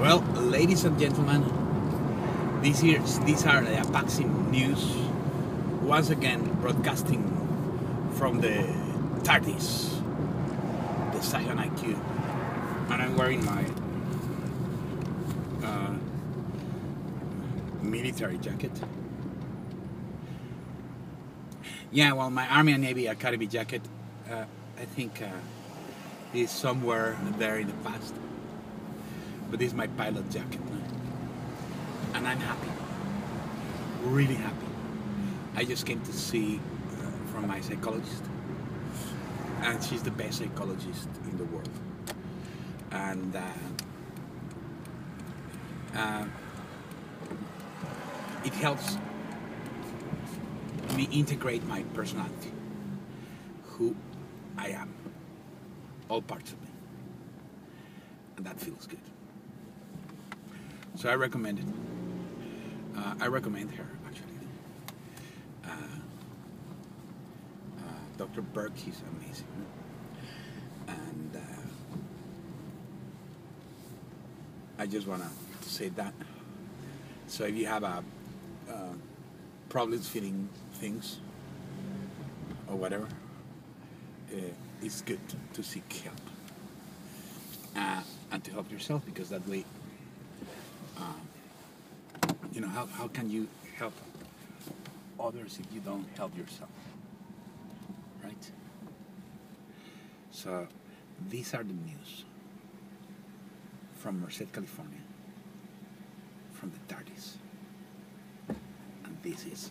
Well, ladies and gentlemen, these years, these are the Apaxim News, once again broadcasting from the TARDIS, the Scion IQ, and I'm wearing my uh, military jacket. Yeah, well, my Army and Navy Academy jacket, uh, I think, uh, is somewhere there in the past. But this is my pilot jacket now. And I'm happy. Really happy. I just came to see uh, from my psychologist. And she's the best psychologist in the world. And uh, uh, it helps me integrate my personality, who I am, all parts of me. And that feels good. So I recommend it. Uh, I recommend her actually. Uh, uh, Dr. Burke, he's amazing, and uh, I just wanna say that. So if you have a uh, problems feeling things or whatever, uh, it's good to seek help and to help yourself because that way know, how, how can you help others if you don't help yourself? Right? So these are the news from Merced, California, from the 30s. And this is